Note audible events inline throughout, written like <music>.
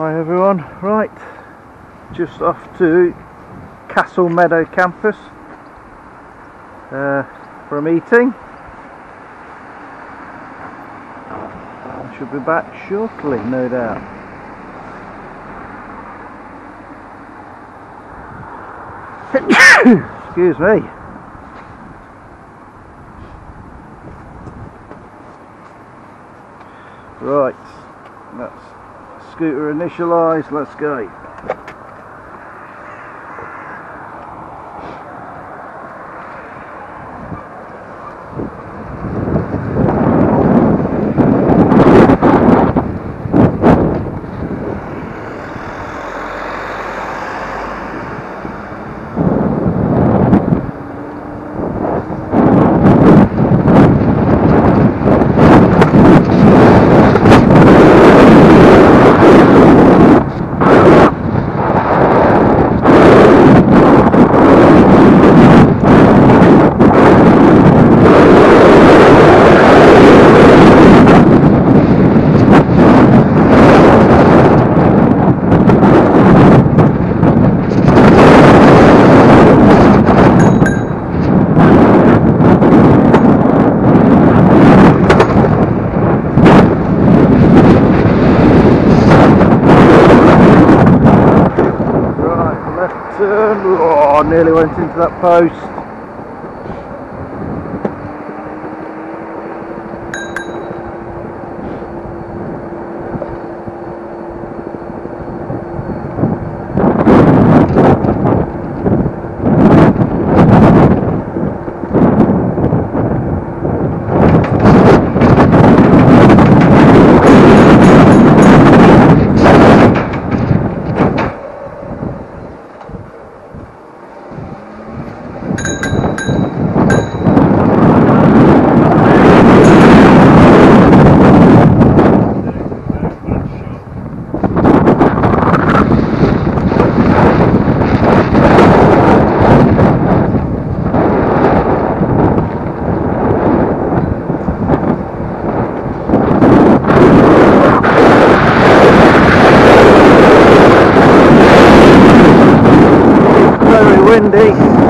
Hi everyone, right, just off to Castle Meadow campus uh, for a meeting. I should be back shortly, no doubt. <coughs> Excuse me. Right, that's scooter initialised, let's go. Nearly went into that post. Very windy.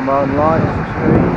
Come on, change.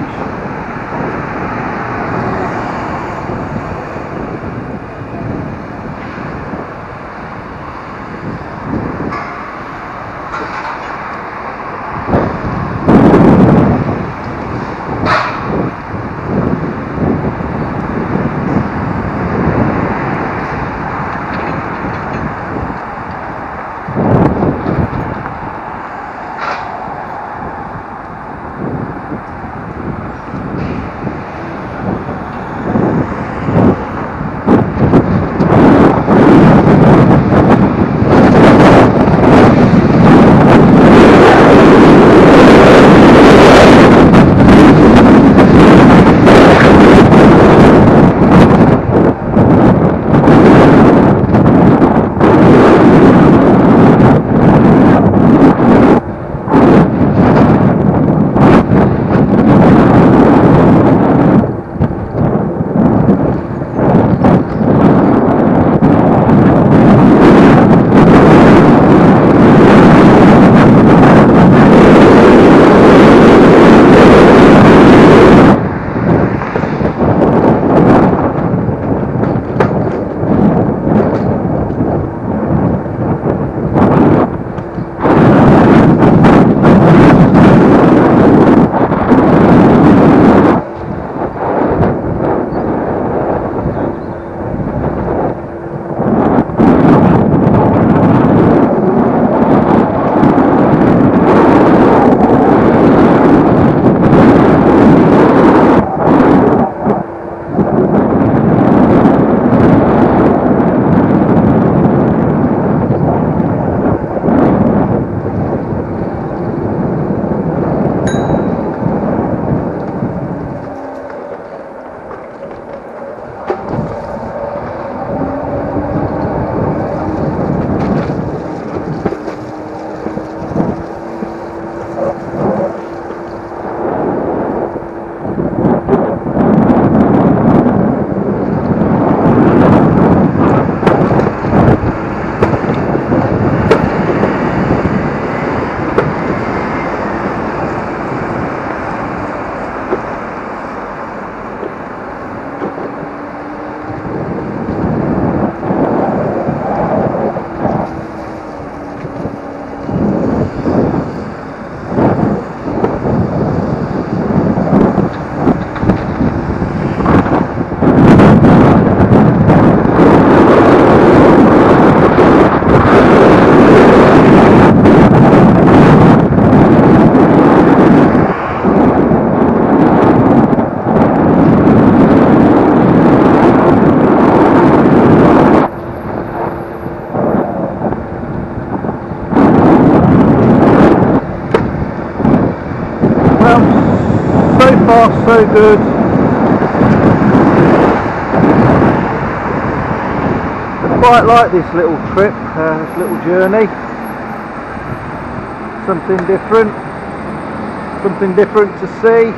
So good. I quite like this little trip, uh, this little journey. Something different, something different to see.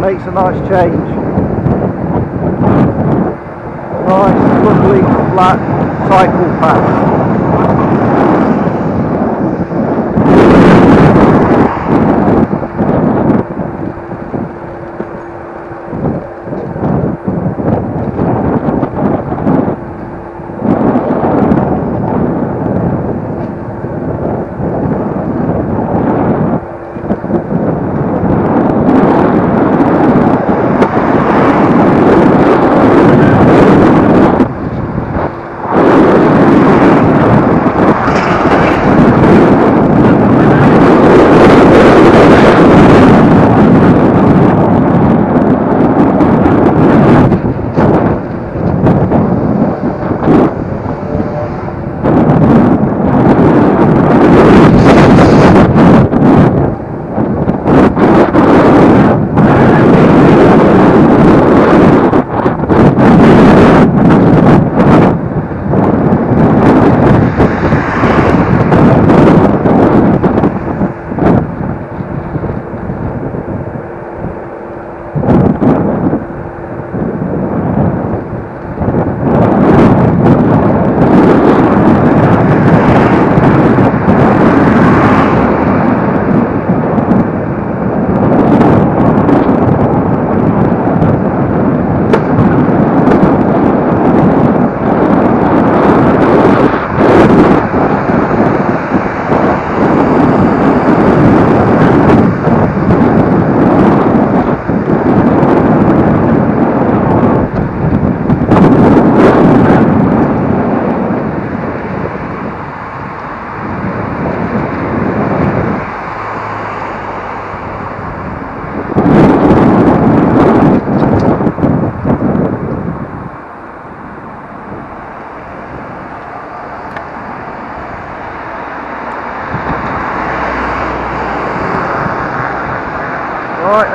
Makes a nice change. Nice, lovely, flat cycle path.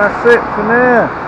That's it for now.